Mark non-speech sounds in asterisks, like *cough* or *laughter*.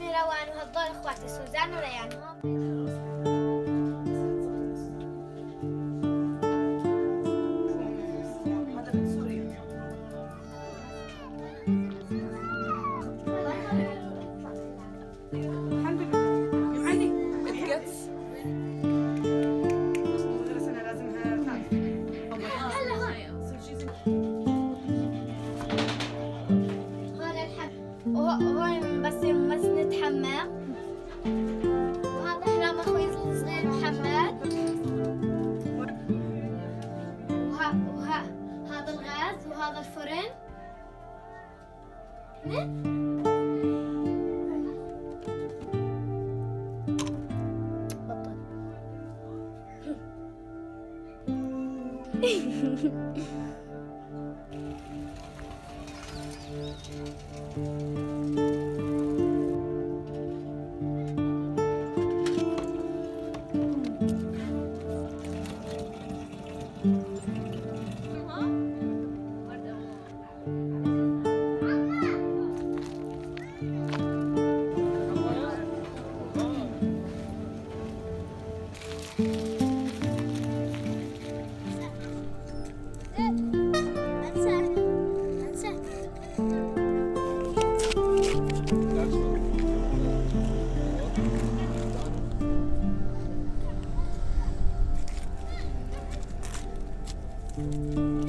روان وهذول اخواتي سوزان وريان هذا الحب وهون وهذا حرام أخوي الصغير محمد وها وها هذا الغاز وهذا الفرن. بطل. *laughs* 네. Música